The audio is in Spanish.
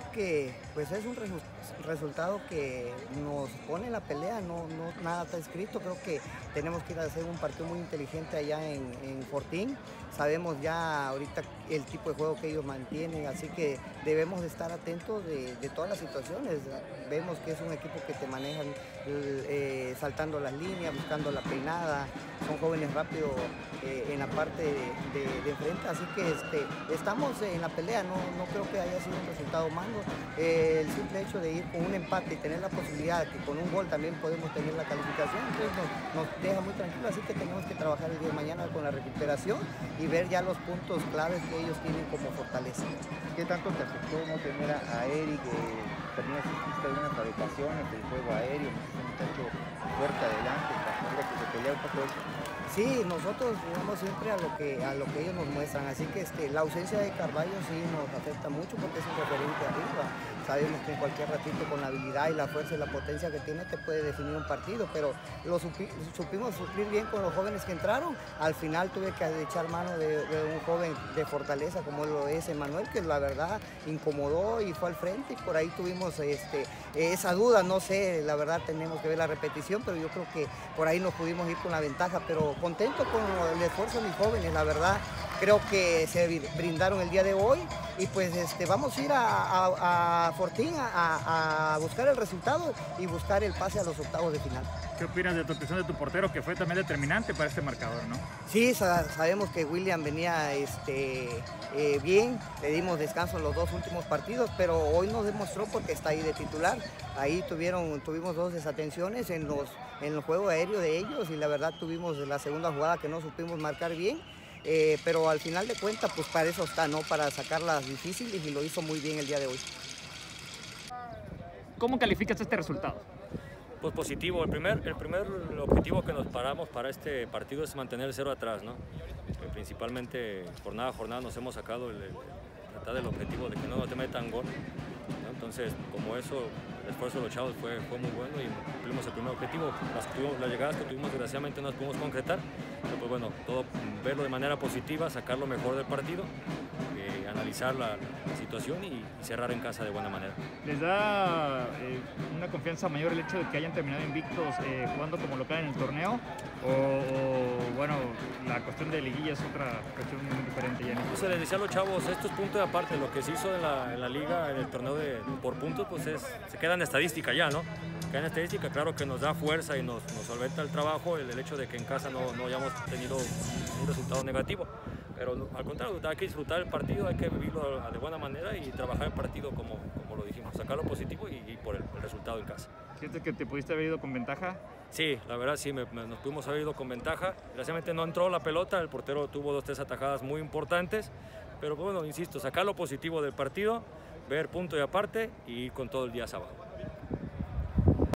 creo que pues es un resultado que nos pone la pelea, no, no, nada está escrito, creo que tenemos que ir a hacer un partido muy inteligente allá en, en Fortín, sabemos ya ahorita el tipo de juego que ellos mantienen, así que debemos de estar atentos de, todas las situaciones, vemos que es un equipo que te manejan eh, saltando las líneas, buscando la peinada, son jóvenes rápidos eh, en la parte de, frente, así que este, estamos en la pelea, no, no creo que haya sido un resultado malo. Eh, el simple hecho de ir con un empate y tener la posibilidad de que con un gol también podemos tener la calificación, entonces nos, deja muy tranquilo, así que tenemos que trabajar el día de mañana con la recuperación y ver ya los puntos claves que ellos tienen como fortaleza. ¿Qué tanto te afectó no tener a Eric? que también asististe a unas fabricaciones del juego aéreo, un muchacho fuerte adelante, para que se pelea un poco eso. Sí, nosotros vamos siempre a lo que a lo que ellos nos muestran, así que este, la ausencia de Carballo sí nos afecta mucho porque es un referente arriba. Sabemos que en cualquier ratito con la habilidad y la fuerza y la potencia que tiene te puede definir un partido, pero lo supimos suplir bien con los jóvenes que entraron. Al final tuve que echar mano de, un joven de fortaleza como lo es Emanuel, que la verdad incomodó y fue al frente y por ahí tuvimos este, esa duda, no sé, la verdad tenemos que ver la repetición, pero yo creo que por ahí nos pudimos ir con la ventaja, pero contento con el esfuerzo de mis jóvenes, la verdad. Creo que se brindaron el día de hoy y pues este, vamos a ir a, Fortín a, buscar el resultado y buscar el pase a los octavos de final. ¿Qué opinas de tu actuación de tu portero que fue también determinante para este marcador, no? Sí, sabemos que William venía este, eh, bien, le dimos descanso en los dos últimos partidos, pero hoy nos demostró porque está ahí de titular. Ahí tuvieron, tuvimos dos desatenciones en, los, en el juego aéreo de ellos y la verdad tuvimos la segunda jugada que no supimos marcar bien. Eh, pero al final de cuentas, pues para eso está, ¿no? Para sacarlas difíciles y lo hizo muy bien el día de hoy. ¿Cómo calificas este resultado? Pues positivo. El primer, el primer objetivo que nos paramos para este partido es mantener el cero atrás, ¿no? Eh, principalmente jornada a jornada nos hemos sacado el, tratar del objetivo de que no nos te metan gol. Entonces, como eso, el esfuerzo de los chavos fue, fue muy bueno y cumplimos el primer objetivo. Las, las llegadas que tuvimos, desgraciadamente, no las pudimos concretar. Pero pues bueno, todo verlo de manera positiva, sacar lo mejor del partido analizar la, situación y, cerrar en casa de buena manera. ¿Les da eh, una confianza mayor el hecho de que hayan terminado invictos eh, jugando como local en el torneo? O, bueno, la cuestión de liguilla es otra cuestión muy diferente ya? Pues se les decía a los chavos, esto es punto de aparte, lo que se hizo en la, liga, en el torneo de, por puntos, pues es, se queda en estadística ya, ¿no? Queda en estadística, claro que nos da fuerza y nos, nos solventa el trabajo el, el hecho de que en casa no, no hayamos tenido un resultado negativo. Pero al contrario, hay que disfrutar el partido, hay que vivirlo de buena manera y trabajar el partido como, como lo dijimos, sacar lo positivo y, por el, resultado en casa. ¿Sientes que te pudiste haber ido con ventaja? Sí, la verdad sí, nos pudimos haber ido con ventaja. Desgraciadamente no entró la pelota, el portero tuvo dos, tres atajadas muy importantes, pero bueno, insisto, sacar lo positivo del partido, ver punto y aparte y con todo el día sábado.